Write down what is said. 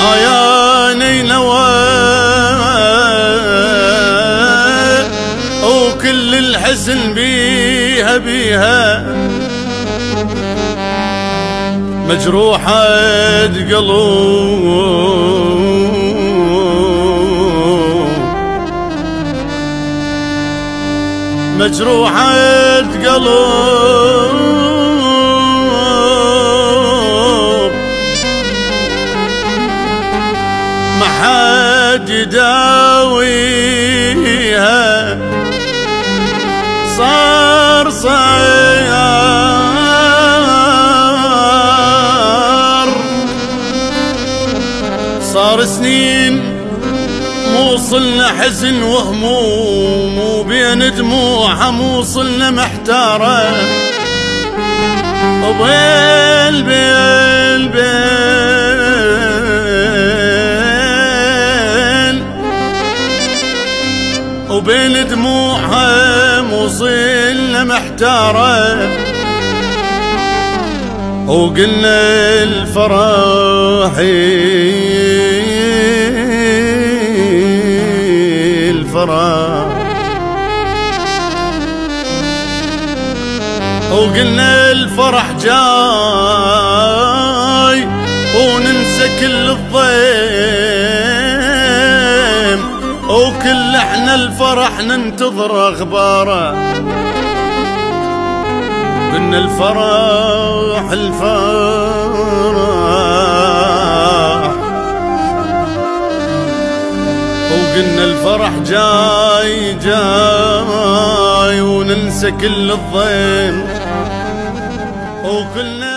عياني نوى. وكل الحزن بيها بيها. مجروحة قلوب مجروحة قلوب ما حد يداويها صار صيار. صار سنين موصلنا حزن وهموم وبين دموعها موصلنا محتارة. وبيل وبين دموعها موصلنا محتارة. وقلنا الفراحي الفرح. وقلنا الفرح جاي. وكل إحنا الفرح ننتظر اخباره. قلنا الفرح الفرح. وقلنا الفرح جاي جاي وننسى كل الضيم وكلنا